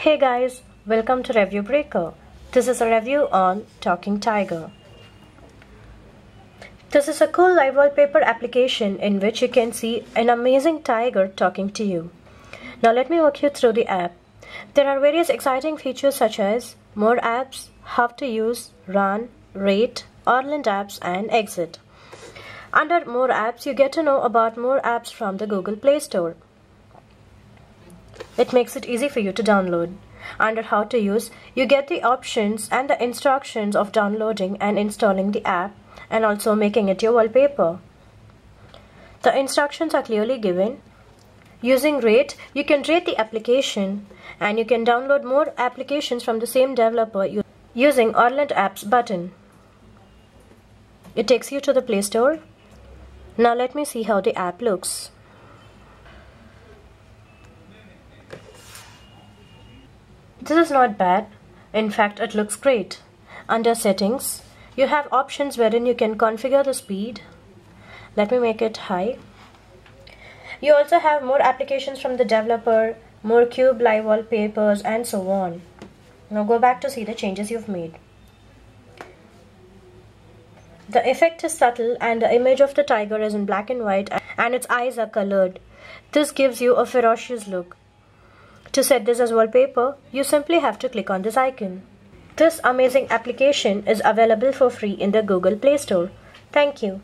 Hey guys, welcome to Review Breaker. This is a review on Talking Tiger. This is a cool live wallpaper application in which you can see an amazing tiger talking to you. Now let me walk you through the app. There are various exciting features such as more apps, how to use, run, rate, Orland apps and exit. Under more apps, you get to know about more apps from the Google Play Store. It makes it easy for you to download. Under how to use, you get the options and the instructions of downloading and installing the app and also making it your wallpaper. The instructions are clearly given. Using rate, you can rate the application and you can download more applications from the same developer using Orland Apps button. It takes you to the Play Store. Now let me see how the app looks. This is not bad. In fact, it looks great. Under settings, you have options wherein you can configure the speed. Let me make it high. You also have more applications from the developer, more cube live wallpapers and so on. Now go back to see the changes you've made. The effect is subtle and the image of the tiger is in black and white and its eyes are colored. This gives you a ferocious look. To set this as wallpaper, you simply have to click on this icon. This amazing application is available for free in the Google Play Store. Thank you.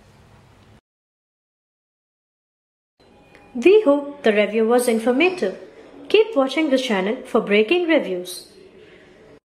We hope the review was informative. Keep watching this channel for breaking reviews.